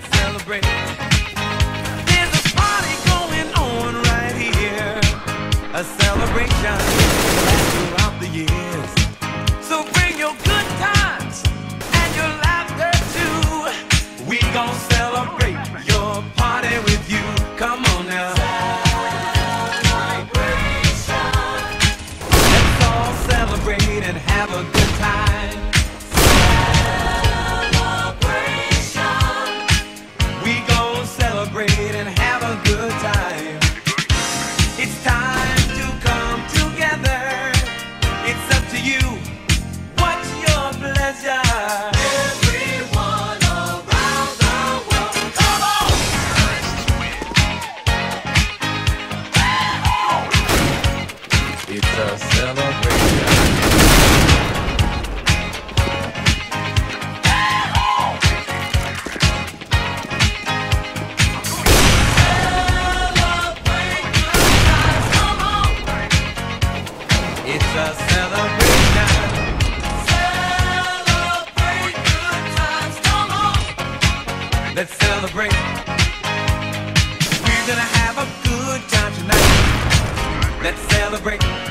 celebrate. There's a party going on right here, a celebration throughout the years. So bring your good times and your laughter too. We gon' celebrate your party It's a celebration. Let's celebrate. We're gonna have a good time tonight. Let's celebrate.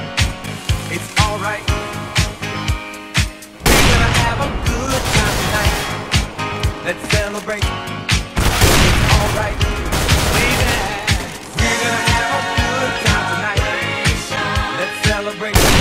Thanks.